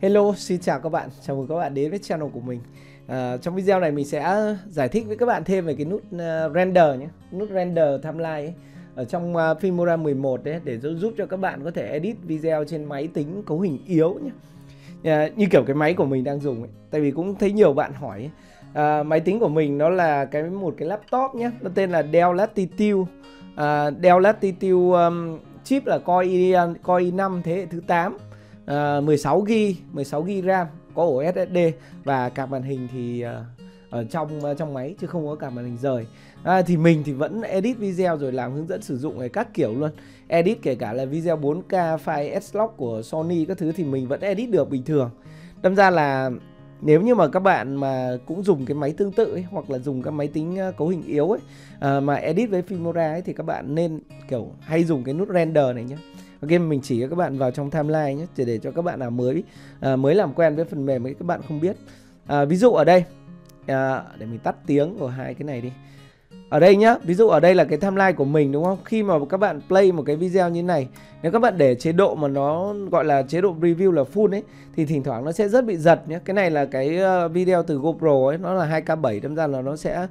Hello, xin chào các bạn. Chào mừng các bạn đến với channel của mình. À, trong video này mình sẽ ờ, giải thích với các bạn thêm về cái nút uh, render nhé, nút render timeline ấy. ở trong uh, Filmora 11 đấy để giúp cho các bạn có thể edit video trên máy tính cấu hình yếu nhé. À, như kiểu cái máy của mình đang dùng ấy. Tại vì cũng thấy nhiều bạn hỏi À, máy tính của mình nó là cái một cái laptop nhé, nó tên là Dell Latitude. À, Dell Latitude um, chip là Core i Core i5 thế hệ thứ 8 uh, 16 GB 16 GB RAM có ổ SSD và card màn hình thì uh, ở trong uh, trong máy chứ không có cả màn hình rời. À, thì mình thì vẫn edit video rồi làm hướng dẫn sử dụng này các kiểu luôn. Edit kể cả là video 4K file S-Log của Sony các thứ thì mình vẫn edit được bình thường. Đâm ra là nếu như mà các bạn mà cũng dùng cái máy tương tự ấy, hoặc là dùng các máy tính ờ, cấu hình yếu ấy à, mà edit với Filmora ấy thì các bạn nên kiểu hay dùng cái nút render này nhé Ok mình chỉ cho các bạn vào trong timeline nhé chỉ để cho các bạn nào mới à, mới làm quen với phần mềm ấy các bạn không biết. À, ví dụ ở đây. À, để mình tắt tiếng của hai cái này đi. Ở đây nhá ví dụ ở đây là cái timeline của mình đúng không? Khi mà các bạn play một cái video như này nếu các bạn để chế độ mà nó gọi là chế độ review là full ấy thì thỉnh thoảng nó sẽ rất bị giật nhé cái này là cái ờ, video từ GoPro ấy nó là 2k7 đâm ra là nó sẽ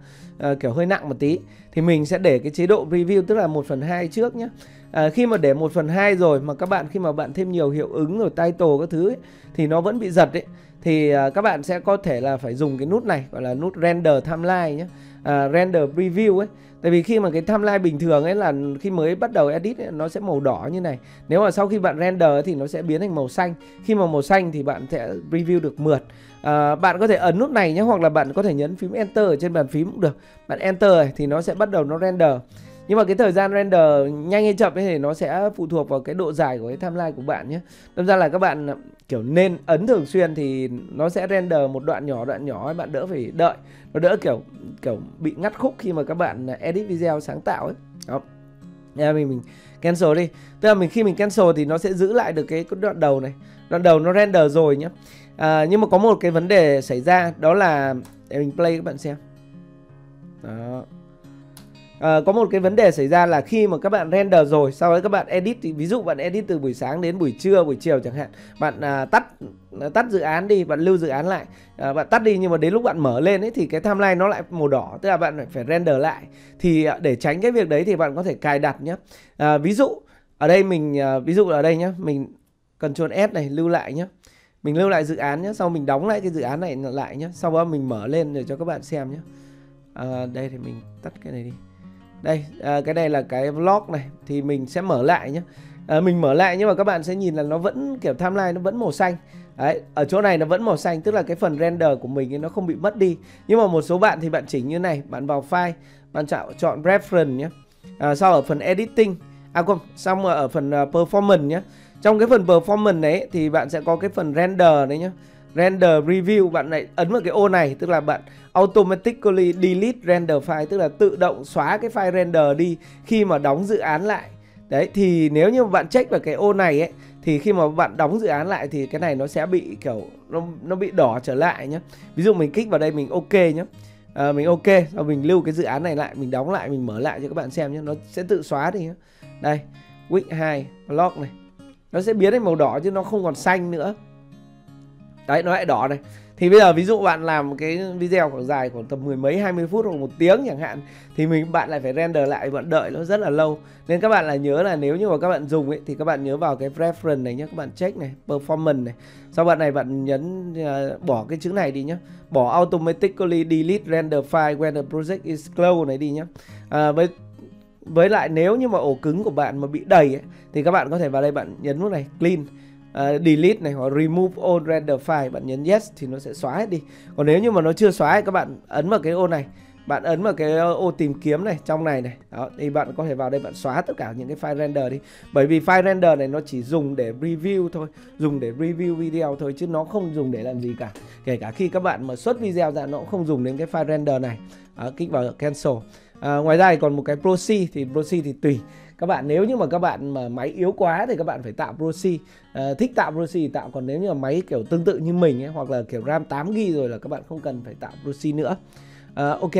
uh, kiểu hơi nặng một tí. Thì mình sẽ để cái chế độ review tức là 1 phần 2 trước nhé à, khi mà để 1 phần 2 rồi mà các bạn khi mà bạn thêm nhiều hiệu ứng rồi title các thứ ấy, thì nó vẫn bị giật ấy. Thì à, các bạn sẽ có thể là phải dùng cái nút này gọi là nút render timeline nhé à, ờ, render preview ấy. Tại vì khi mà cái timeline bình thường ấy là khi mới bắt đầu edit ấy, nó sẽ màu đỏ như này. Nếu mà sau khi bạn render ấy, thì nó sẽ biến thành màu xanh. Khi mà màu xanh thì bạn sẽ preview được mượt. À, bạn có thể ấn nút này nhé hoặc là bạn có thể nhấn phím enter ở trên bàn phím cũng được. Bạn enter thì nó sẽ bắt đầu nó render nhưng mà cái thời gian render nhanh hay chậm ấy thì nó sẽ phụ thuộc vào cái độ dài của cái timeline của bạn nhé. Đâm ra là các bạn kiểu nên ấn thường xuyên thì nó sẽ render một đoạn nhỏ đoạn nhỏ ấy. bạn đỡ phải đợi. Nó đỡ kiểu kiểu bị ngắt khúc khi mà các bạn edit video sáng tạo ấy. Đó. Nha mình mình cancel đi. Tức là mình khi mình cancel thì nó sẽ giữ lại được cái đoạn đầu này. Đoạn đầu nó render rồi nhé. À, nhưng mà có một cái vấn đề xảy ra đó là để mình play các bạn xem. Đó à, có một cái vấn đề xảy ra là khi mà các bạn render rồi sau đấy các bạn edit thì ví dụ bạn edit từ buổi sáng đến buổi trưa buổi chiều chẳng hạn bạn à, tắt à, tắt dự án đi bạn lưu dự án lại. À, bạn tắt đi nhưng mà đến lúc bạn mở lên ấy thì cái timeline nó lại màu đỏ tức là bạn phải render lại. Thì à, để tránh cái việc đấy thì bạn có thể cài đặt nhé à, ờ, ví dụ ở đây mình à, ví dụ ở đây nhé mình Ctrl S này lưu lại nhé mình lưu lại dự án nhé sau mình đóng lại cái dự án này lại nhé sau đó mình mở lên để cho các bạn xem nhé à, đây thì mình tắt cái này đi đây à, cái này là cái vlog này thì mình sẽ mở lại nhé à, mình mở lại nhưng mà các bạn sẽ nhìn là nó vẫn kiểu timeline nó vẫn màu xanh. Đấy, ở chỗ này nó vẫn màu xanh tức là cái phần render của mình ấy nó không bị mất đi. Nhưng mà một số bạn thì bạn chỉnh như này bạn vào file bạn chọn chọn reference nhé à, sau ở phần editing à không xong ở phần à, performance nhé trong cái phần performance đấy thì bạn sẽ có cái phần render đấy nhé render review bạn lại ấn vào cái ô này tức là bạn automatically delete render file tức là tự động xóa cái file render đi khi mà đóng dự án lại. Đấy thì nếu như bạn check vào cái ô này ấy thì khi mà bạn đóng dự án lại thì cái này nó sẽ bị kiểu nó nó bị đỏ trở lại nhé ví dụ mình kích vào đây mình ok nhé à, ờ, mình ok và mình lưu cái dự án này lại mình đóng lại mình mở lại cho các bạn xem nhé nó sẽ tự xóa đi nhé đây Quick 2 log này. Nó sẽ biến thành màu đỏ chứ nó không còn xanh nữa đấy nó lại đỏ này. Thì bây giờ ví dụ bạn làm cái video khoảng dài khoảng tầm mười mấy 20 phút hoặc một tiếng chẳng hạn thì mình bạn lại phải render lại bạn đợi nó rất là lâu. Nên các bạn là nhớ là nếu như mà các bạn dùng ấy thì các bạn nhớ vào cái preference này nhé các bạn check này performance này. Sau bạn này bạn nhấn uh, bỏ cái chữ này đi nhé bỏ automatically delete render file when the project is closed này đi nhé à, với với lại nếu như mà ổ cứng của bạn mà bị đầy ấy, thì các bạn có thể vào đây bạn nhấn nút này clean uh, delete này hoặc remove all render file bạn nhấn yes thì nó sẽ xóa hết đi. Còn nếu như mà nó chưa xóa thì các bạn ấn vào cái ô này bạn ấn vào cái ô tìm kiếm này trong này này. Đó thì bạn có thể vào đây bạn xóa tất cả những cái file render đi. Bởi vì file render này nó chỉ dùng để review thôi dùng để review video thôi chứ nó không dùng để làm gì cả. Kể cả khi các bạn mà xuất video ra nó cũng không dùng đến cái file render này. Đó, kích vào cancel. À, ngoài ra thì còn một cái proxy thì proxy thì tùy các bạn nếu như mà các bạn mà máy yếu quá thì các bạn phải tạo proxy. À, thích tạo proxy thì tạo còn nếu như mà máy kiểu tương tự như mình ấy hoặc là kiểu ram 8 g rồi là các bạn không cần phải tạo proxy nữa. Ờ, ok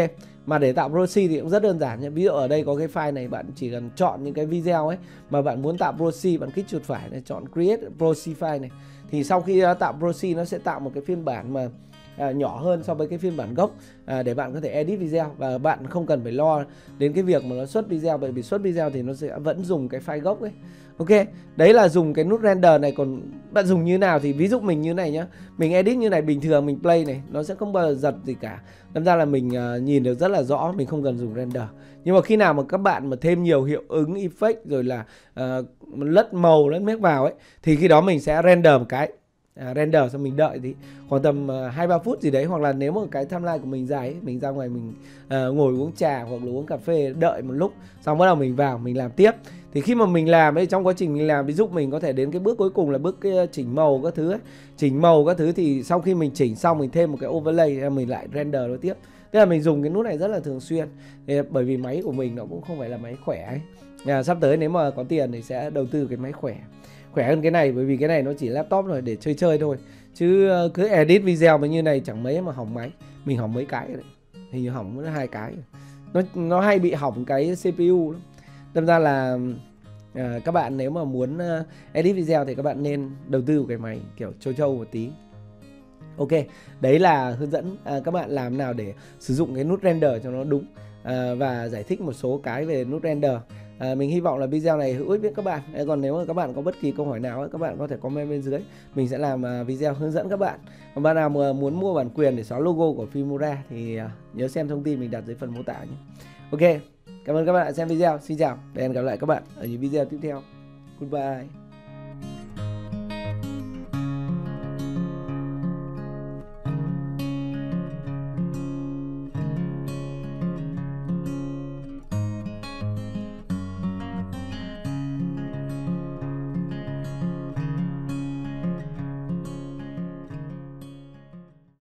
mà để tạo proxy thì cũng rất đơn giản nhé ví dụ ở đây có cái file này bạn chỉ cần chọn những cái video ấy mà bạn muốn tạo proxy bạn kích chuột phải này chọn create proxy file này. Thì sau khi ờ, tạo proxy nó sẽ tạo một cái phiên bản mà à, nhỏ hơn so với cái phiên bản gốc à, để bạn có thể edit video và bạn không cần phải lo đến cái việc mà nó xuất video bởi vì xuất video thì nó sẽ vẫn dùng cái file gốc ấy Ok, đấy là dùng cái nút render này còn bạn dùng như nào thì ví dụ mình như này nhá. Mình edit như này bình thường mình play này nó sẽ không bao giờ giật gì cả. Đâm ra là mình uh, nhìn được rất là rõ, mình không cần dùng render. Nhưng mà khi nào mà các bạn mà thêm nhiều hiệu ứng effect rồi là uh, lất màu lất mép vào ấy thì khi đó mình sẽ render một cái à, render xong mình đợi thì khoảng tầm à, hai uh, ba phút gì đấy hoặc là nếu mà cái timeline của mình dài ấy, mình ra ngoài mình uh, ngồi uống trà hoặc là uống cà phê đợi một lúc xong bắt đầu mình vào mình làm tiếp. Thì khi mà mình làm ấy trong quá trình mình làm ví dụ mình có thể đến cái bước cuối cùng là bước cái à, chỉnh màu các thứ ấy. chỉnh màu các thứ thì sau khi mình chỉnh xong mình thêm một cái overlay mình lại render nó tiếp. Tức là mình dùng cái nút này rất là thường xuyên. Bởi vì máy của mình nó cũng không phải là máy khỏe ấy à, sắp tới nếu mà có tiền thì sẽ đầu tư cái máy khỏe. Khỏe hơn cái này bởi vì cái này nó chỉ laptop rồi để chơi chơi thôi. Chứ ờ, cứ edit video mà như này chẳng mấy mà hỏng máy. Mình hỏng mấy cái đấy. Hình như hỏng hai cái. Nó nó hay bị hỏng cái CPU lắm. Đâm ra là à, các bạn nếu mà muốn ờ, edit video thì các bạn nên đầu tư một cái máy kiểu châu châu một tí. Ok đấy là hướng dẫn à, các bạn làm nào để sử dụng cái nút render cho nó đúng à, và giải thích một số cái về nút render à, mình hy vọng là video này hữu ích với các bạn còn nếu mà các bạn có bất kỳ câu hỏi nào các bạn có thể comment bên dưới mình sẽ làm à, video hướng dẫn các bạn còn bạn nào mà muốn mua bản quyền để xóa logo của Filmora thì à, nhớ xem thông tin mình đặt dưới phần mô tả nhé ok Cảm ơn các bạn đã xem video. Xin chào và hẹn gặp lại các bạn ở những video tiếp theo. Goodbye.